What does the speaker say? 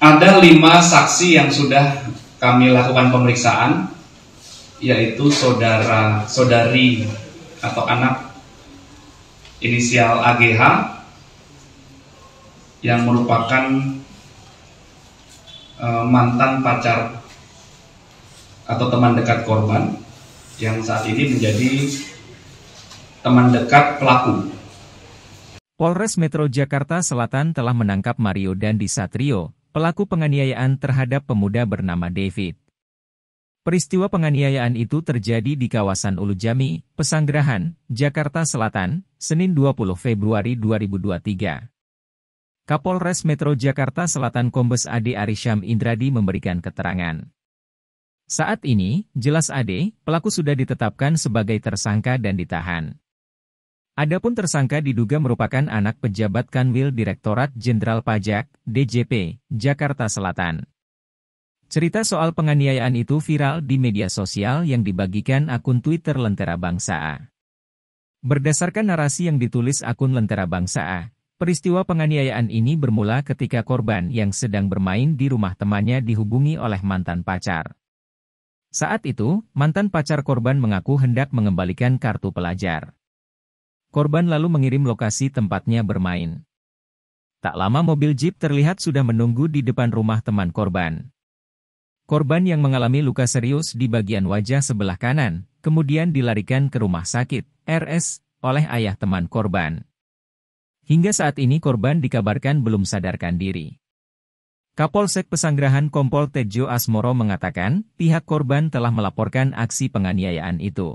Ada lima saksi yang sudah kami lakukan pemeriksaan, yaitu saudara saudari atau anak inisial AGH yang merupakan uh, mantan pacar atau teman dekat korban yang saat ini menjadi teman dekat pelaku. Polres Metro Jakarta Selatan telah menangkap Mario Dandi Satrio, pelaku penganiayaan terhadap pemuda bernama David. Peristiwa penganiayaan itu terjadi di kawasan Ulu Jami, Pesanggerahan, Jakarta Selatan, Senin 20 Februari 2023. Kapolres Metro Jakarta Selatan Kombes Ade Arisham Indradi memberikan keterangan. Saat ini, jelas Ade, pelaku sudah ditetapkan sebagai tersangka dan ditahan. Adapun tersangka diduga merupakan anak pejabat Kanwil Direktorat Jenderal Pajak, DJP, Jakarta Selatan. Cerita soal penganiayaan itu viral di media sosial yang dibagikan akun Twitter Lentera Bangsa A. Berdasarkan narasi yang ditulis akun Lentera Bangsa A, peristiwa penganiayaan ini bermula ketika korban yang sedang bermain di rumah temannya dihubungi oleh mantan pacar. Saat itu, mantan pacar korban mengaku hendak mengembalikan kartu pelajar. Korban lalu mengirim lokasi tempatnya bermain. Tak lama mobil Jeep terlihat sudah menunggu di depan rumah teman korban. Korban yang mengalami luka serius di bagian wajah sebelah kanan, kemudian dilarikan ke rumah sakit, RS, oleh ayah teman korban. Hingga saat ini korban dikabarkan belum sadarkan diri. Kapolsek Pesanggerahan Kompol Tejo Asmoro mengatakan, pihak korban telah melaporkan aksi penganiayaan itu.